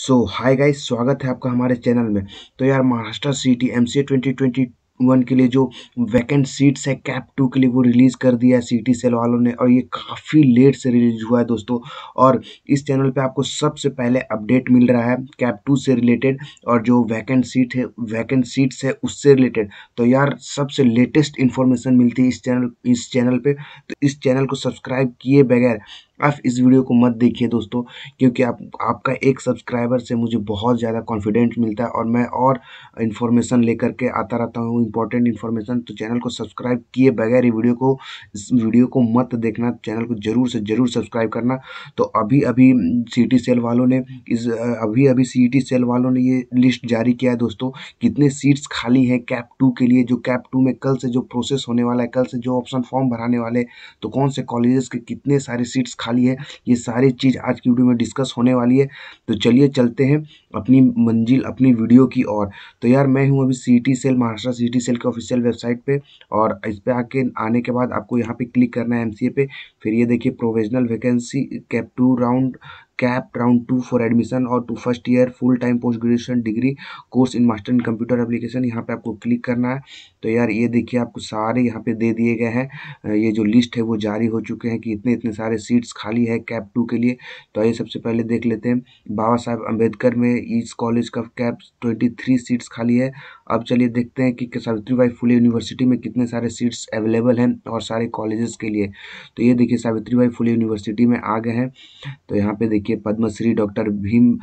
सो hi guys स्वागत है आपका हमारे चैनल में। तो यार, Maharashtra city M C twenty twenty one के लिए जो वैकेंट सीट्स है कैप टू के लिए वो रिलीज़ कर दिया है सिटी सेल वालों ने, और ये काफ़ी लेट से रिलीज़ हुआ है दोस्तों। और इस चैनल पे आपको सबसे पहले अपडेट मिल रहा है कैप टू से रिलेटेड और जो वैकेंट सीट है वैकेंट सीट्स है उससे रिलेटेड तो यार, सबसे लेटेस्ट इन्फॉर्मेशन मिलती है इस चैनल इस चैनल पर तो इस चैनल को सब्सक्राइब किए बगैर आप इस वीडियो को मत देखिए दोस्तों, क्योंकि आप, आपका एक सब्सक्राइबर से मुझे बहुत ज़्यादा कॉन्फिडेंट मिलता है और मैं और इन्फॉर्मेशन लेकर के आता रहता हूँ इंपॉर्टेंट इन्फॉर्मेशन तो चैनल को सब्सक्राइब किए बगैर ये वीडियो को, इस वीडियो को मत देखना चैनल को ज़रूर से ज़रूर सब्सक्राइब करना। तो अभी अभी सी सेल वालों ने इस अभी अभी सी सेल वालों ने ये लिस्ट जारी किया है दोस्तों, कितने सीट्स खाली हैं कैप टू के लिए, जो कैप टू में कल से जो प्रोसेस होने वाला है, कल से जो ऑप्शन फॉर्म भराने वाले तो कौन से कॉलेजेस के कितने सारे सीट्स खाली है। ये सारी चीज़ आज की वीडियो में डिस्कस होने वाली है। तो चलिए चलते हैं अपनी मंजिल, अपनी वीडियो की ओर। तो यार, मैं हूँ अभी C T cell Maharashtra C T cell के ऑफिशियल वेबसाइट पर और इस पर आके आने के बाद आपको यहाँ पर क्लिक करना है एमसीए पे। फिर ये देखिए provisional vacancy CAP two round CAP round two for admission और to first year full time post graduation degree course in master in computer application यहाँ पे आपको क्लिक करना है। तो यार ये देखिए आपको सारे यहाँ पे दे दिए गए हैं। ये जो लिस्ट है वो जारी हो चुके हैं कि इतने इतने सारे सीट्स खाली है कैप टू के लिए। तो आइए सबसे पहले देख लेते हैं। बाबा साहेब अंबेडकर में इस कॉलेज का कैप ट्वेंटी थ्री सीट्स खाली है। अब चलिए देखते हैं कि सावित्री बाई फुले यूनिवर्सिटी में कितने सारे सीट्स अवेलेबल हैं और सारे कॉलेजेस के लिए। तो ये देखिए सावित्री बाई फुले यूनिवर्सिटी में आ गए हैं। तो यहाँ पे देखिए पद्मश्री डॉक्टर भीम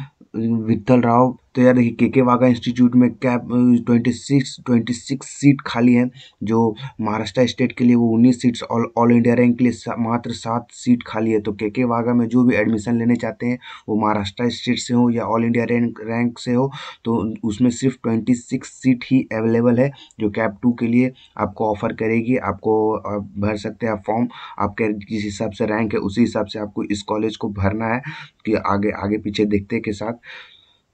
वित्तल राव तो यार देखिए के के वागा इंस्टीट्यूट में CAP twenty six twenty six seat खाली है, जो महाराष्ट्र स्टेट के लिए वो उन्नीस seats all all India rank के लिए मात्र सात सीट खाली है। तो के के वागा में जो भी एडमिशन लेने चाहते हैं, वो महाराष्ट्र स्टेट से हो या ऑल इंडिया रैंक रैंक से हो तो उसमें सिर्फ़ ट्वेंटी सिक्स सीट ही अवेलेबल है, जो कैप टू के लिए आपको ऑफ़र करेगी। आपको भर सकते हैं, आप फॉर्म आपके जिस हिसाब से रैंक है, उसी हिसाब से आपको इस कॉलेज को भरना है, कि आगे आगे पीछे देखते के साथ।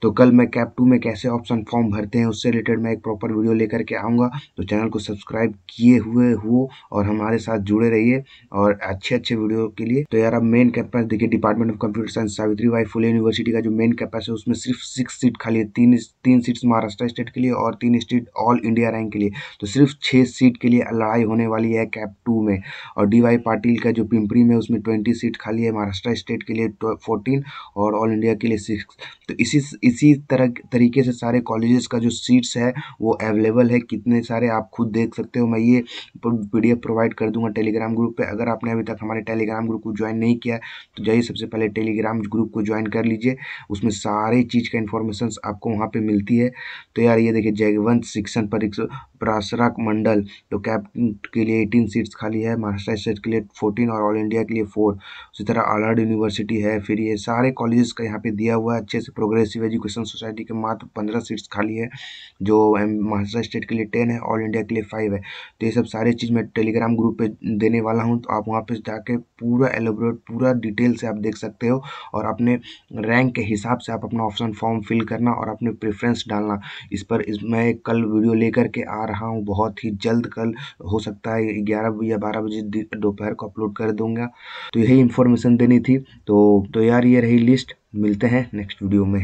तो कल मैं कैप टू में कैसे ऑप्शन फॉर्म भरते हैं, उससे रिलेटेड मैं एक प्रॉपर वीडियो लेकर के आऊँगा। तो चैनल को सब्सक्राइब किए हुए हो और हमारे साथ जुड़े रहिए और अच्छे अच्छे वीडियो के लिए। तो यार, अब मेन कैंपस देखिए department of computer science Savitribai Phule university का जो मेन कैंपस है, उसमें सिर्फ़ सिक्स सीट खाली है। तीन तीन सीट्स महाराष्ट्र स्टेट के लिए और तीन सीट ऑल इंडिया रैंक के लिए। तो सिर्फ़ छः सीट के लिए लड़ाई होने वाली है कैप टू में। और डी वाई पाटिल का जो पिंपरी में उसमें ट्वेंटी सीट खाली है। महाराष्ट्र स्टेट के लिए फोर्टीन और ऑल इंडिया के लिए सिक्स तो इसी इसी तरह, तरीके से सारे कॉलेजेस का जो सीट्स है, वो अवेलेबल है। कितने सारे आप खुद देख सकते हो। मैं ये पीडीएफ प्रोवाइड कर दूँगा टेलीग्राम ग्रुप पे। अगर आपने अभी तक हमारे टेलीग्राम ग्रुप को ज्वाइन नहीं किया तो जाइए सबसे पहले टेलीग्राम ग्रुप को ज्वाइन कर लीजिए। उसमें सारे चीज़ का इन्फॉर्मेशन आपको वहाँ पर मिलती है। तो यार, ये देखिए, जयवंत शिक्षण परीक्षा, प्रासरक मंडल। तो कैप के लिए एटीन सीट्स खाली है महाराष्ट्र स्टेट के लिए फोर्टीन और ऑल इंडिया के लिए फोर उसी तरह आलर्ड यूनिवर्सिटी है, फिर ये सारे कॉलेजेस का यहाँ पे दिया हुआ है, अच्छे से प्रोग्रेसिव एजुकेशन सोसाइटी के मात्र पंद्रह सीट्स खाली है, जो महाराष्ट्र स्टेट के लिए टेन है ऑल इंडिया के लिए फाइव है। तो ये सब सारी चीज़ मैं टेलीग्राम ग्रुप पे देने वाला हूँ तो आप वहाँ पे जाके पूरा एलोबरेट, पूरा डिटेल से आप देख सकते हो और अपने रैंक के हिसाब से आप अपना ऑप्शन फॉर्म फिल करना और अपने प्रेफरेंस डालना। इस पर इस, मैं कल वीडियो लेकर के आ रहा हूँ, बहुत ही जल्द कल हो सकता है, ग्यारह या बारह बजे दोपहर को अपलोड कर दूँगा। तो यही इन्फॉर्मेशन देनी थी तो तो यार ये रही लिस्ट, मिलते हैं नेक्स्ट वीडियो में।